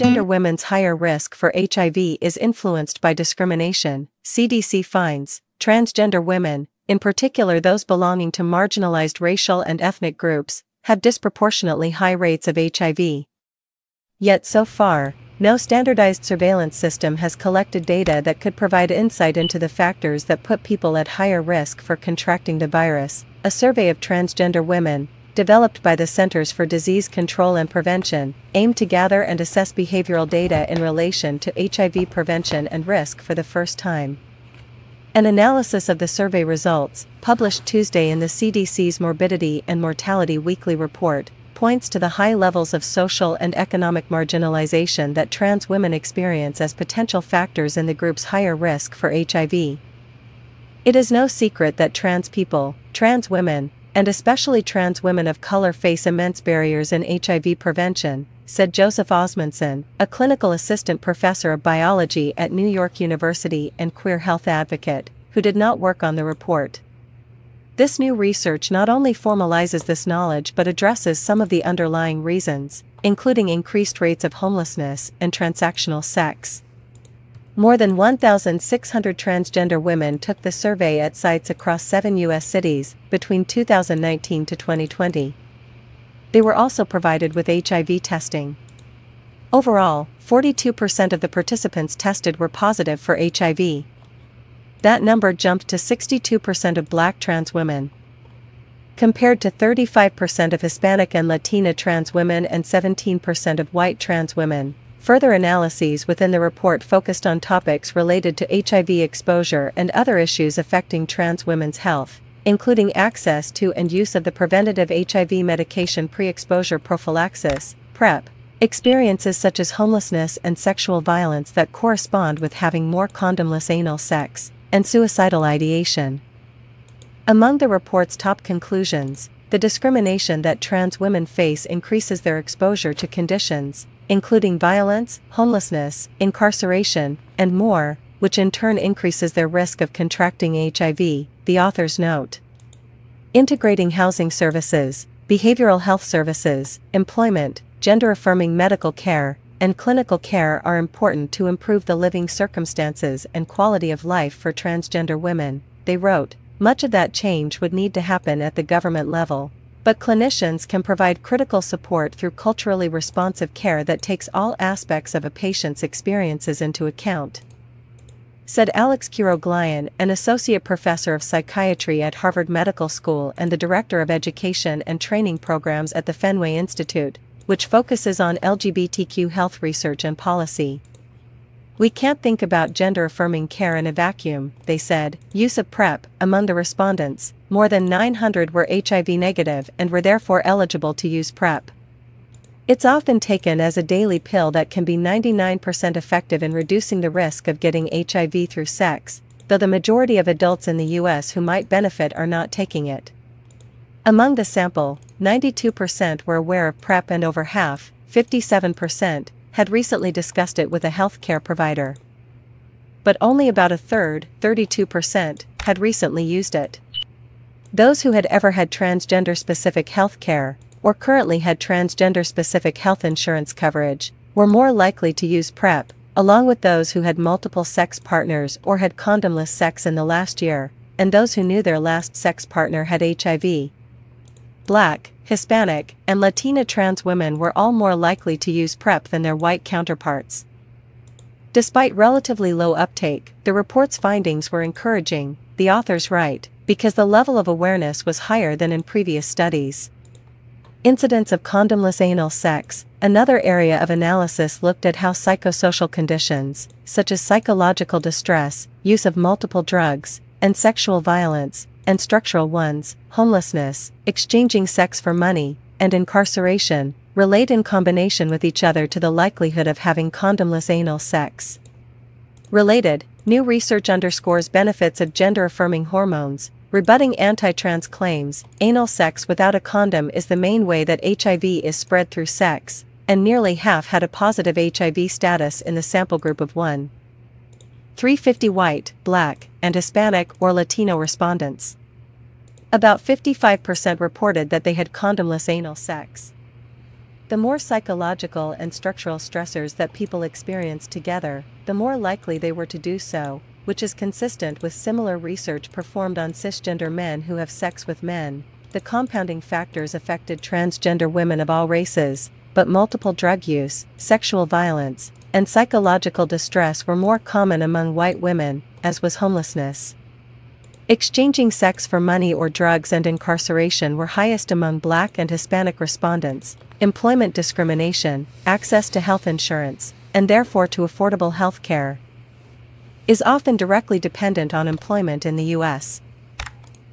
transgender mm-hmm. women's higher risk for HIV is influenced by discrimination, CDC finds, transgender women, in particular those belonging to marginalized racial and ethnic groups, have disproportionately high rates of HIV. Yet so far, no standardized surveillance system has collected data that could provide insight into the factors that put people at higher risk for contracting the virus. A survey of transgender women, developed by the Centers for Disease Control and Prevention, aimed to gather and assess behavioral data in relation to HIV prevention and risk for the first time. An analysis of the survey results, published Tuesday in the CDC's Morbidity and Mortality Weekly Report, points to the high levels of social and economic marginalization that trans women experience as potential factors in the group's higher risk for HIV. It is no secret that trans people, trans women, and especially trans women of color face immense barriers in HIV prevention, said Joseph Osmundson, a clinical assistant professor of biology at New York University and queer health advocate, who did not work on the report. This new research not only formalizes this knowledge but addresses some of the underlying reasons, including increased rates of homelessness and transactional sex. More than 1,600 transgender women took the survey at sites across seven U.S. cities between 2019 to 2020. They were also provided with HIV testing. Overall, 42% of the participants tested were positive for HIV, that number jumped to 62% of black trans women. Compared to 35% of Hispanic and Latina trans women and 17% of white trans women. Further analyses within the report focused on topics related to HIV exposure and other issues affecting trans women's health, including access to and use of the preventative HIV medication pre exposure prophylaxis, PrEP, experiences such as homelessness and sexual violence that correspond with having more condomless anal sex, and suicidal ideation. Among the report's top conclusions, the discrimination that trans women face increases their exposure to conditions, including violence, homelessness, incarceration, and more, which in turn increases their risk of contracting HIV, the authors note. Integrating housing services, behavioral health services, employment, gender affirming medical care, and clinical care are important to improve the living circumstances and quality of life for transgender women, they wrote. Much of that change would need to happen at the government level. But clinicians can provide critical support through culturally responsive care that takes all aspects of a patient's experiences into account. Said Alex Keuroghlian, an associate professor of psychiatry at Harvard Medical School and the director of education and training programs at the Fenway Institute, which focuses on LGBTQ health research and policy. We can't think about gender affirming care in a vacuum, they said. Use of PrEP, among the respondents, more than 900 were HIV negative and were therefore eligible to use PrEP. It's often taken as a daily pill that can be 99% effective in reducing the risk of getting HIV through sex, though the majority of adults in the US who might benefit are not taking it. Among the sample, 92% were aware of PrEP and over half, 57%, had recently discussed it with a healthcare provider. But only about a third, 32%, had recently used it. Those who had ever had transgender specific health care, or currently had transgender specific health insurance coverage, were more likely to use PrEP, along with those who had multiple sex partners or had condomless sex in the last year, and those who knew their last sex partner had HIV, Black, Hispanic, and Latina trans women were all more likely to use PrEP than their white counterparts. Despite relatively low uptake, the report's findings were encouraging, the authors write, because the level of awareness was higher than in previous studies. Incidents of condomless anal sex, another area of analysis looked at how psychosocial conditions, such as psychological distress, use of multiple drugs, and sexual violence, and structural ones, homelessness, exchanging sex for money, and incarceration, relate in combination with each other to the likelihood of having condomless anal sex. Related, new research underscores benefits of gender affirming hormones, rebutting anti trans claims. Anal sex without a condom is the main way that HIV is spread through sex, and nearly half had a positive HIV status in the sample group of 1. 350 white, black, and Hispanic or Latino respondents. About 55% reported that they had condomless anal sex. The more psychological and structural stressors that people experienced together, the more likely they were to do so, which is consistent with similar research performed on cisgender men who have sex with men. The compounding factors affected transgender women of all races, but multiple drug use, sexual violence, and psychological distress were more common among white women, as was homelessness. Exchanging sex for money or drugs and incarceration were highest among black and Hispanic respondents, employment discrimination, access to health insurance, and therefore to affordable health care, is often directly dependent on employment in the U.S.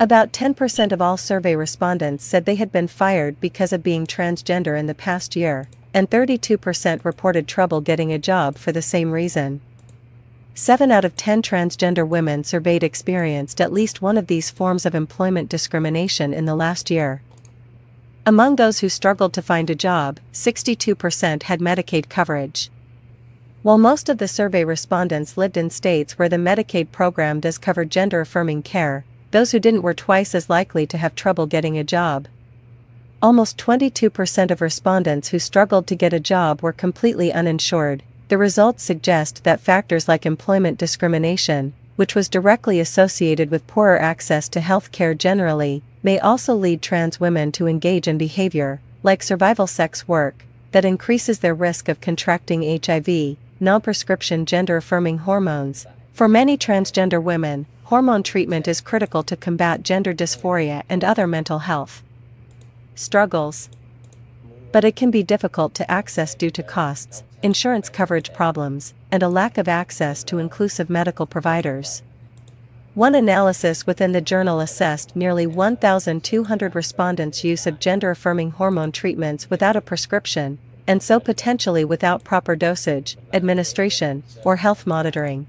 About 10% of all survey respondents said they had been fired because of being transgender in the past year, and 32% reported trouble getting a job for the same reason. 7 out of 10 transgender women surveyed experienced at least one of these forms of employment discrimination in the last year. Among those who struggled to find a job, 62% had Medicaid coverage. While most of the survey respondents lived in states where the Medicaid program does cover gender affirming care, those who didn't were twice as likely to have trouble getting a job. Almost 22% of respondents who struggled to get a job were completely uninsured. The results suggest that factors like employment discrimination, which was directly associated with poorer access to health care generally, may also lead trans women to engage in behavior, like survival sex work, that increases their risk of contracting HIV, non prescription gender affirming hormones. For many transgender women, hormone treatment is critical to combat gender dysphoria and other mental health struggles. But it can be difficult to access due to costs, insurance coverage problems, and a lack of access to inclusive medical providers. One analysis within the journal assessed nearly 1,200 respondents' use of gender affirming hormone treatments without a prescription, and so potentially without proper dosage, administration, or health monitoring.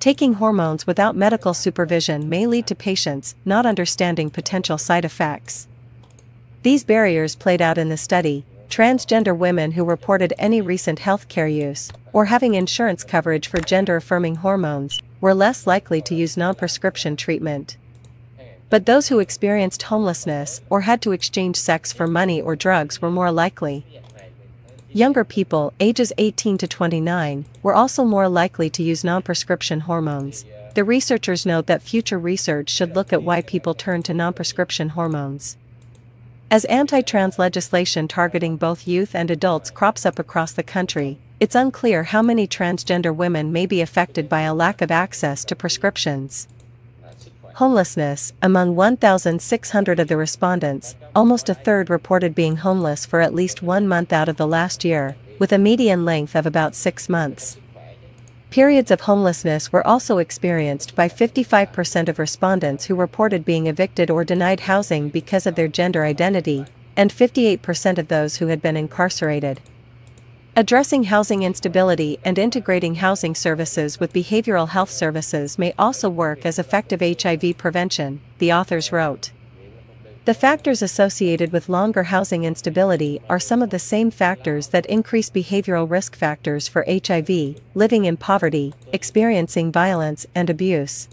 Taking hormones without medical supervision may lead to patients not understanding potential side effects. These barriers played out in the study. Transgender women who reported any recent healthcare use, or having insurance coverage for gender affirming hormones, were less likely to use non prescription treatment. But those who experienced homelessness or had to exchange sex for money or drugs were more likely. Younger people, ages 18 to 29, were also more likely to use non-prescription hormones. The researchers note that future research should look at why people turn to non-prescription hormones. As anti-trans legislation targeting both youth and adults crops up across the country, it's unclear how many transgender women may be affected by a lack of access to prescriptions. Homelessness Among 1,600 of the respondents, almost a third reported being homeless for at least one month out of the last year, with a median length of about six months. Periods of homelessness were also experienced by 55% of respondents who reported being evicted or denied housing because of their gender identity, and 58% of those who had been incarcerated. Addressing housing instability and integrating housing services with behavioral health services may also work as effective HIV prevention, the authors wrote. The factors associated with longer housing instability are some of the same factors that increase behavioral risk factors for HIV, living in poverty, experiencing violence and abuse,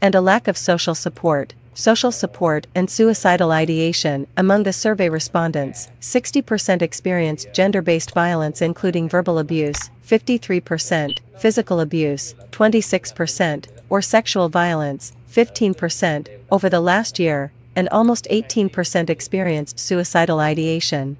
and a lack of social support, social support, and suicidal ideation. Among the survey respondents, 60% experienced gender based violence, including verbal abuse, 53%, physical abuse, 26%, or sexual violence, 15%, over the last year, and almost 18% experienced suicidal ideation.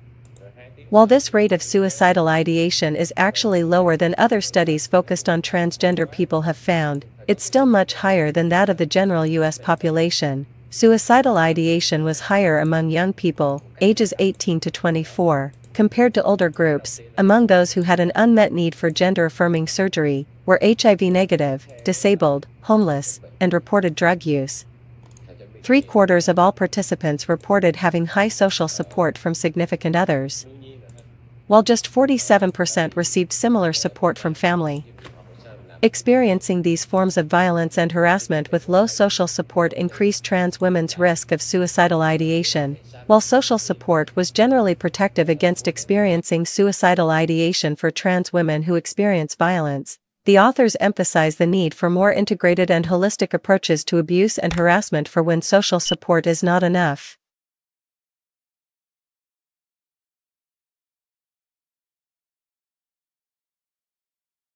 While this rate of suicidal ideation is actually lower than other studies focused on transgender people have found, it's still much higher than that of the general U.S. population. Suicidal ideation was higher among young people, ages 18 to 24, compared to older groups, among those who had an unmet need for gender affirming surgery, were HIV negative, disabled, homeless, and reported drug use. Three quarters of all participants reported having high social support from significant others, while just 47% received similar support from family. Experiencing these forms of violence and harassment with low social support increased trans women's risk of suicidal ideation, while social support was generally protective against experiencing suicidal ideation for trans women who experience violence. The authors emphasize the need for more integrated and holistic approaches to abuse and harassment for when social support is not enough.